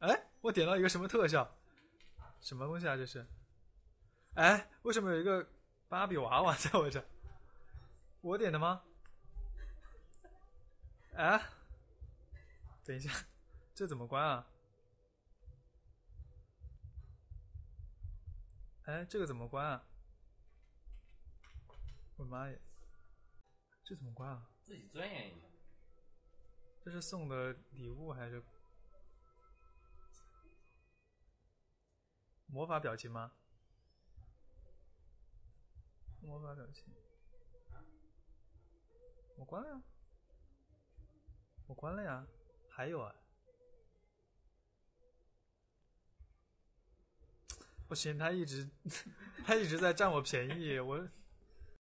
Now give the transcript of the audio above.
哎，我点到一个什么特效？什么东西啊？这是？哎，为什么有一个芭比娃娃在我这？我点的吗？哎，等一下，这怎么关啊？哎，这个怎么关啊？我妈耶！这怎么关啊？自己钻研一下。这是送的礼物还是魔法表情吗？魔法表情，我关了呀，我关了呀，还有啊，不行，他一直 他一直在占我便宜，我